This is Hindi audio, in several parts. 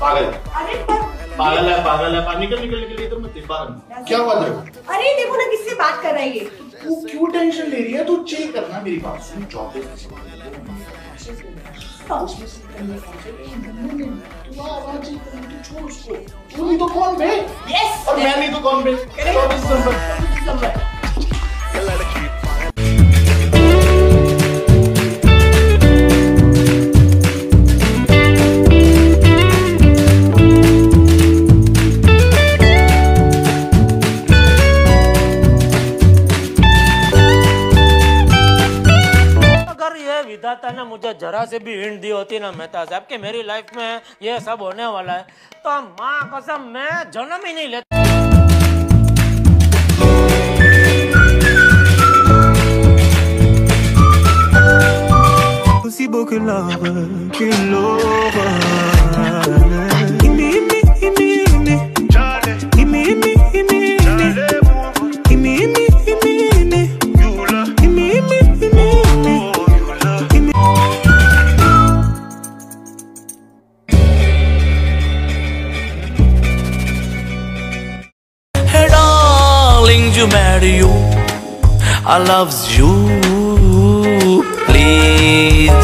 पागल। पागल है पागल है। निकल निकल निकल इधर मत बाहर क्या हुआ तेरे अरे देखो ना किससे बात कर रहा है ये? तू क्यों टेंशन ले रही है? तू चिल करना मेरी बात सुन। जॉब तू नहीं तो कौन बे? और मैं नहीं तो कौन बे? चौबीस नंबर। विधाता ने मुझे जरा से भी हिंट दी होती ना मेहता साहब कि मेरी लाइफ में ये सब होने वाला है। तो माँ कसम मैं जन्म ही नहीं लेता। Così lover, love, che you marry you. I loves you. Please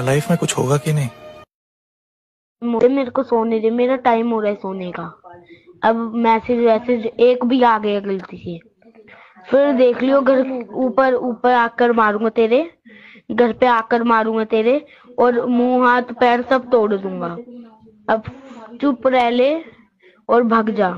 हमारा लाइफ में कुछ होगा कि नहीं? मुझे, मेरे को सोने दे, मेरा टाइम हो रहा है सोने का। अब मैसेज वैसेज एक भी आ गया गलती से। फिर देख लियो, घर ऊपर ऊपर आकर मारूँगा तेरे। घर पे आकर मारूँगा तेरे और मुँह, हाथ, पैर सब तोड़ दूँगा। अब चुप रह ले और भाग जा।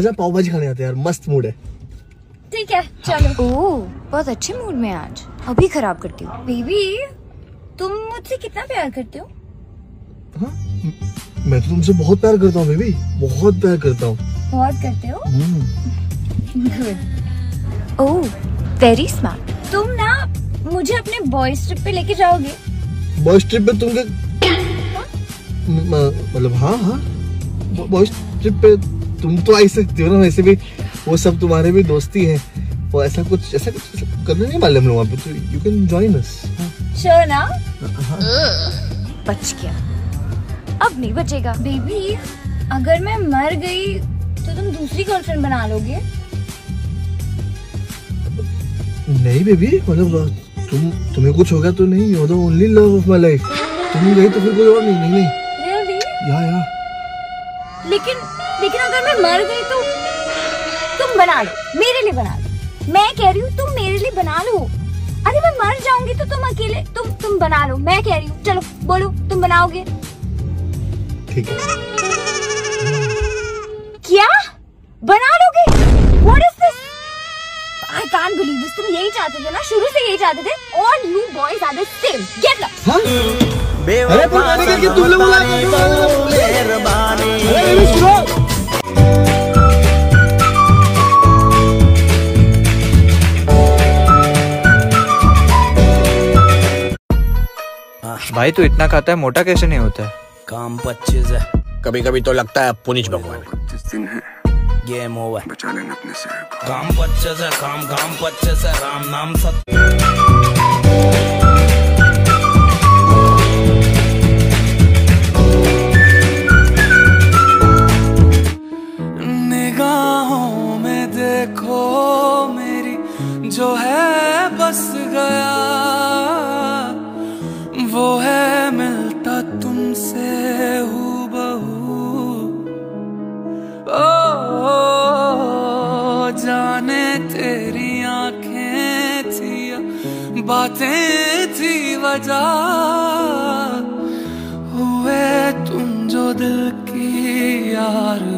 आजा पाव भाजी खाने आते यार मस्त मूड है। ठीक है चलो। ओह बहुत अच्छे मूड में आज। अभी खराब करती हूँ। बेबी तुम मुझसे कितना प्यार करते हो? मैं तो तुमसे बहुत प्यार करता हूँ बेबी। बहुत प्यार करता हूँ। बहुत करते हो? हम्म, गुड ओह वेरी स्मार्ट तुम ना मुझे अपने बॉयज़ ट्रिप पे लेके जाओगे। बॉयज़ ट्रिप पे तुम मतलब हाँ हाँ। बॉयज़ ट्रिप पे तुम तो आ ही सकती हो ना वैसे भी वो सब तुम्हारे भी दोस्ती है। और ऐसा कुछ ऐसा कुछ करने नहीं वाले हम लोग वहाँ पे तो you can join us sure ना? बच गया। अब नहीं बचेगा। बेबी अगर मैं मर गई तो तुम दूसरी गर्लफ्रेंड बना लोगे? नहीं बेबी मतलब तुम तुम्हें कुछ हो गया तो नहीं you the only love of my life तुम गई तो फिर कोई और नहीं नहीं नहीं। या या लेकिन लेकिन अगर मैं मर गई तो तुम बना लो मेरे लिए बना लो मैं कह रही हूँ तुम मेरे लिए बना लो अरे मैं मर जाऊँगी तो तुम अकेले तुम तुम बना लो मैं कह रही हूँ चलो बोलो तुम बनाओगे ठीक है क्या बना लोगे what is this I can't believe this तुम यही चाहते थे ना शुरू से यही चाहते थे all you boys are the same get lost हाँ अरे पर मैंने क्या किया तुमने बोला अरे सुनो भाई तू इतना खाता है मोटा कैसे नहीं होता है? काम पच्चीस है। कभी कभी तो लगता है पुनिच भगवान। दिन है। गेम ओवर बचा लेना अपने से। काम पच्चीस है काम काम पच्चीस है। राम नाम सत्य बातें थी वजह। हुए तुम जो दिल की यार